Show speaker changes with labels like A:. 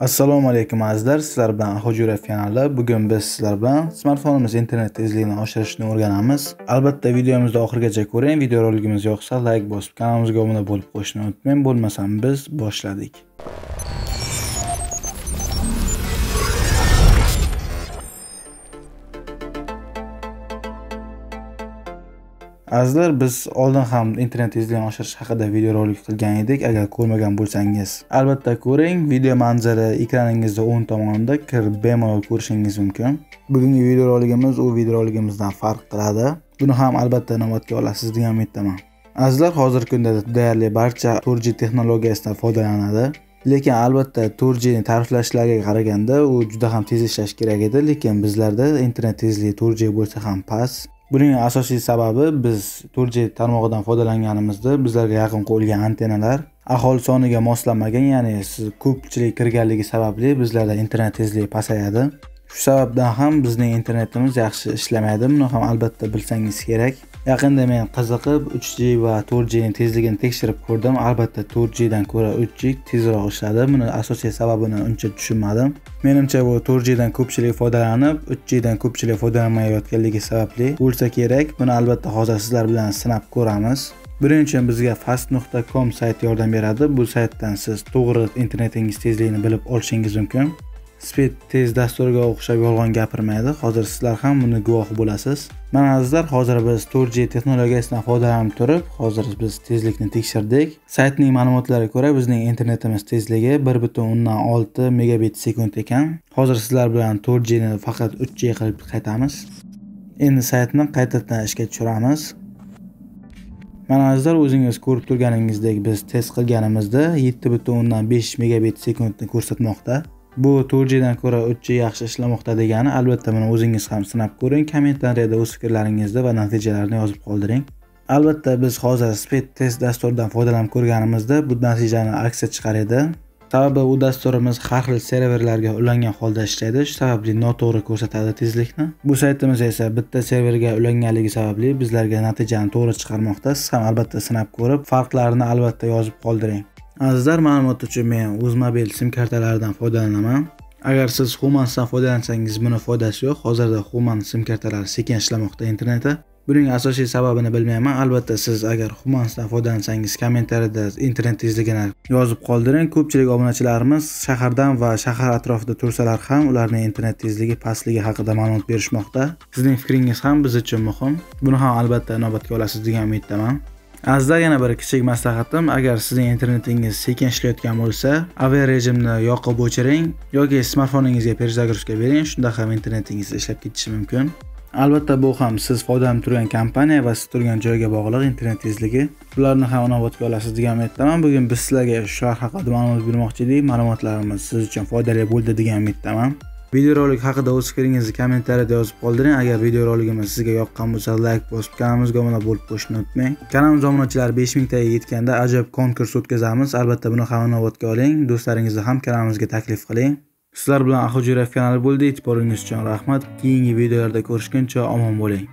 A: assalomu alaykum azizlar. Sizlar bilan hujurov kanali. Bugun biz sizlar bilan smartfonimiz internet tezligini oshirishni o'rganamiz. Albatta videomizni oxirigacha ko'ring. Videoroligimiz yoqsa layk bosib kanalimizga obuna bo'lib qo'yishni unutmang. Bo'lmasam biz boshladik. Azizlar biz oldin ham internet tezligini oshirish haqida videorolik qilgan edik. Agar ko'rmagan bo'lsangiz albatta ko'ring. Video manzara ekraningizda o'ng tomonida kirib bemalol ko'rishingiz mumkin. Bugungi videoroligimiz u videoroligimizdan farq qiladi. Buni ham albatta inobatga olasiz degan umiddaman. Azizlar hozirgi kunda deyarli barcha 4G texnologiyasidan foydalanadi. Lekin albatta 4G ni ta'riflashlarga qaraganda u juda ham tez ishlashi kerak edi. Lekin bizlarda internet tezligi 4G bo'lsa ham past. Buning asosiy sababi biz 4G tarmog'idan foydalanganimizda bizlarga yaqin qo'yilgan antennalar aholi soniga moslanmagan ya'ni siz ko'pchilik kirganligi sababli bizlarda internet tezligi pasayadi. Shu sababdan ham bizning internetimiz yaxshi ishlamaydi. Buni ham albatta bilsangiz kerak. Yaqinda men qiziqib 3G va 4G ning tezligini tekshirib ko'rdim. Albatta 4G dan ko'ra 3G tezroq ishladi. Buni asosiy sababini uncha tushunmadim. Menimcha bu 4G dan ko'pchilik foydalanib 3G dan ko'pchilik foydalanmayotganligi sababli bo'lsa kerak. Buni albatta hozir sizlar bilan sinab ko'ramiz. Buning uchun bizga fast.com sayti yordam beradi. Bu saytdan siz to'g'ri internetingiz tezligini bilib olishingiz mumkin. Speed test dasturiga o'xshab yolg'on gapirmaydi. Hozir sizlar ham buni guvohi bo'lasiz. Mana azizlar hozir biz 4G texnologiyasidan foydalanib turib hozir biz tezlikni tekshirdik. Saytning ma'lumotlariga ko'ra bizning internetimiz tezligi 1.6 megabit sekund ekan. Hozir sizlar bilan 4G ni faqat 3G qilib qaytamiz. Endi saytni qaytadan ishga tushiramiz. Mana azizlar o'zingiz ko'rib turganingizdek biz test qilganimizda 7.5 megabit sekundni ko'rsatmoqda. Bu 4G dan ko'ra 3G yaxshi ishlamoqda degani albatta buni o'zingiz ham sinab ko'ring kommentariyada o'z fikrlaringizni va natijalarni yozib qoldiring. Albatta biz hozir speed test dasturidan foydalanib ko'rganimizda bu natijani aksiya chiqar edi. Sababi u dasturimiz har xil serverlarga ulangan holda ishlaydi shu sababli noto'g'ri ko'rsatadi tezlikni. Bu saytimiz esa bitta serverga ulanganligi sababli bizlarga natijani to'g'ri chiqarmoqda. Siz ham albatta sinab ko'rib farqlarini albatta yozib qoldiring. Azizlar ma'lumot uchun men o'zmobil sim kartalaridan foydalanaman. Agar siz humansdan foydalansangiz buni foydasi yo'q. Hozirda human sim kartalari sekin ishlamoqda interneti buning asosiy sababini bilmayman. Albatta siz agar humansdan foydalansangiz kommentariyada internet tezligini yozib qoldiring. Ko'pchilik obunachilarimiz shahardan va shahar atrofida tursalar ham ularning internet tezligi pastligi haqida ma'lumot berishmoqda. Sizning fikringiz ham biz uchun muhim. Buni ham albatta inobatga olasiz degan umiddaman. Azizlar yana bir kichik maslahatim. Agar sizning internetingiz sekin ishlayotgan bo'lsa avia rejimni yoqib o'chiring yoki smartfoningizga перезагрузка bering. Shunda ham internetingiz ishlab ketishi mumkin. Albatta bu ham siz foydalanib turgan kompaniya va siz turgan joyga bog'liq internet tezligi. Bularni ham inobatga olasiz degan umiddaman bugun biz sizlarga shular haqida ma'lumot bermoqchi edik. Ma'lumotlarimiz siz uchun foydali bo'ldi degan umiddaman videorolik haqida o'z fikringizni kommentariyada yozib qoldiring. Agar videoroligimiz sizga yoqqan bo'lsa layk bosib kanalimizga obuna bo'lib qo'yishni unutmang. Kanalimiz obunachilari 5000 mingtaga yetganda ajoyib konkurs o'tkazamiz. Albatta buni ham inobatga oling. Do'stlaringizni ham kanalimizga taklif qiling. Sizlar bilan ahujurov kanali bo'ldi. E'tiboringiz uchun rahmat. Keyingi videolarda ko'rishguncha omon bo'ling.